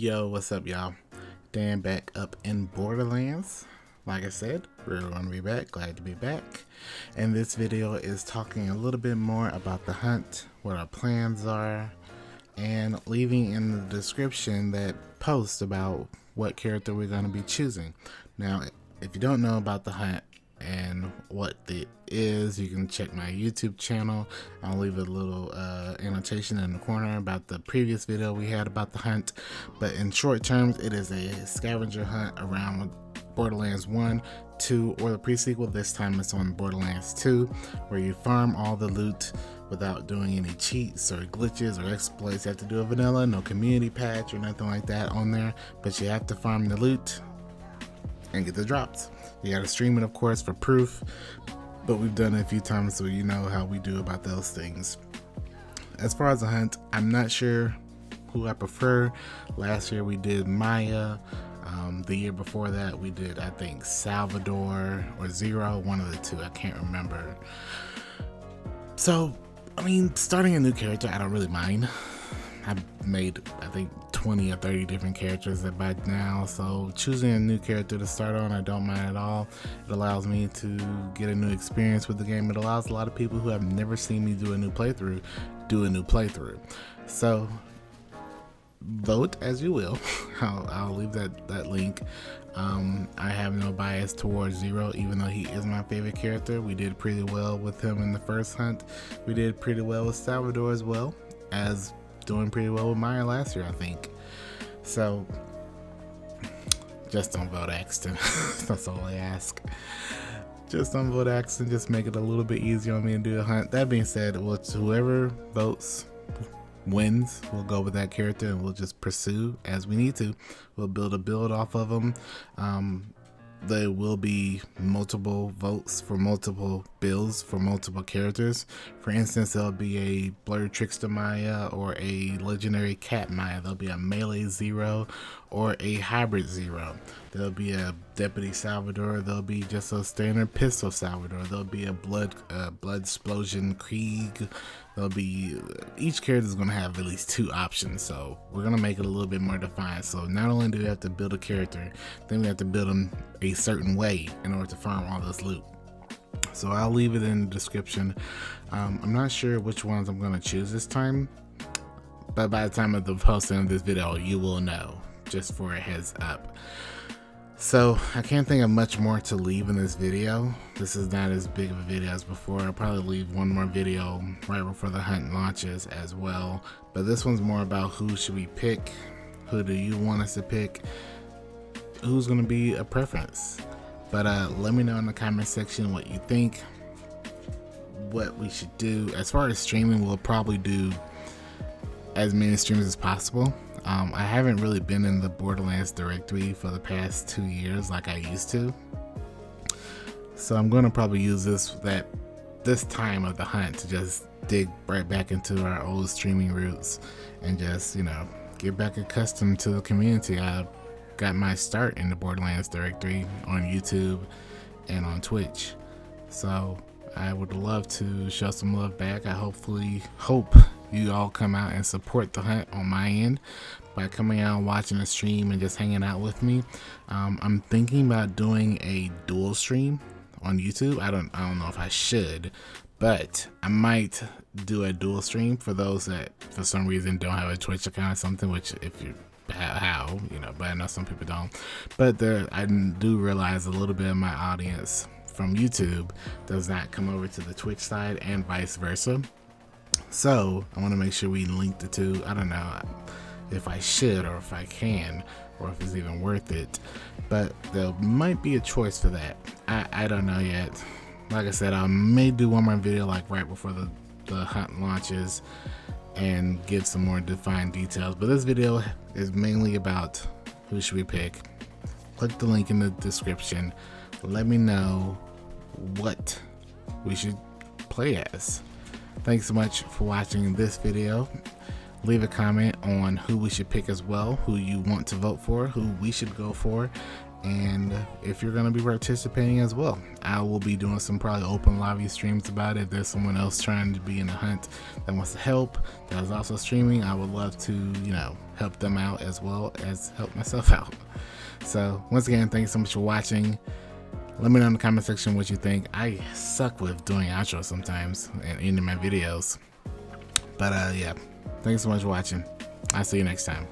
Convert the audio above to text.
Yo, what's up, y'all? Dan back up in Borderlands. Like I said, we're to be back. Glad to be back. And this video is talking a little bit more about the hunt, what our plans are, and leaving in the description that post about what character we're to be choosing. Now, if you don't know about the hunt, and what it is, you can check my YouTube channel. I'll leave a little uh, annotation in the corner about the previous video we had about the hunt. But in short terms, it is a scavenger hunt around Borderlands 1, 2, or the pre-sequel. This time it's on Borderlands 2, where you farm all the loot without doing any cheats or glitches or exploits. You have to do a vanilla, no community patch or nothing like that on there, but you have to farm the loot and get the drops. You gotta stream it, of course, for proof, but we've done it a few times, so you know how we do about those things. As far as the hunt, I'm not sure who I prefer. Last year we did Maya. Um, the year before that we did, I think, Salvador or Zero, one of the two. I can't remember. So, I mean, starting a new character, I don't really mind. I've made, I think, 20 or 30 different characters that by now, so choosing a new character to start on, I don't mind at all. It allows me to get a new experience with the game. It allows a lot of people who have never seen me do a new playthrough do a new playthrough. So, vote as you will. I'll, I'll leave that, that link. Um, I have no bias towards Zero, even though he is my favorite character. We did pretty well with him in the first hunt. We did pretty well with Salvador as well, as doing pretty well with Maya last year, I think. So, just don't vote Axton. That's all I ask. Just don't vote Axton. Just make it a little bit easier on me to do a hunt. That being said, well, whoever votes wins, we'll go with that character and we'll just pursue as we need to. We'll build a build off of them. Um, there will be multiple votes for multiple bills for multiple characters. For instance, there'll be a Blurred Trickster Maya or a Legendary Cat Maya. There'll be a Melee Zero or a Hybrid Zero. There'll be a Deputy Salvador. There'll be just a standard Pistol Salvador. There'll be a Blood uh, Blood Explosion Krieg. There'll be each character is going to have at least two options, so we're going to make it a little bit more defined. So not only do we have to build a character, then we have to build them a certain way in order to farm all this loot. So I'll leave it in the description. Um, I'm not sure which ones I'm going to choose this time, but by the time of the posting of this video, you will know, just for a heads up. So I can't think of much more to leave in this video. This is not as big of a video as before. I'll probably leave one more video right before the hunt launches as well. But this one's more about who should we pick? Who do you want us to pick? Who's gonna be a preference? But uh, let me know in the comment section what you think, what we should do. As far as streaming, we'll probably do as many streams as possible. Um, I haven't really been in the Borderlands directory for the past two years like I used to. So I'm going to probably use this that this time of the hunt to just dig right back into our old streaming roots and just, you know, get back accustomed to the community. I got my start in the Borderlands directory on YouTube and on Twitch. So I would love to show some love back. I hopefully hope you all come out and support the hunt on my end by coming out watching the stream and just hanging out with me. Um, I'm thinking about doing a dual stream on YouTube. I don't I don't know if I should, but I might do a dual stream for those that for some reason don't have a Twitch account or something. Which if you how you know, but I know some people don't. But there, I do realize a little bit of my audience from YouTube does not come over to the Twitch side and vice versa. So I want to make sure we link the two. I don't know if I should or if I can or if it's even worth it. But there might be a choice for that. I, I don't know yet. Like I said, I may do one more video like right before the, the hunt launches and give some more defined details. But this video is mainly about who should we pick. Click the link in the description. Let me know what we should play as. Thanks so much for watching this video. Leave a comment on who we should pick as well, who you want to vote for, who we should go for, and if you're going to be participating as well. I will be doing some probably open lobby streams about it. If there's someone else trying to be in the hunt that wants to help that is also streaming i would love to you know help them out as well as help myself out. So once again thanks so much for watching let me know in the comment section what you think. I suck with doing outros sometimes and ending my videos. But uh yeah. Thanks so much for watching. I'll see you next time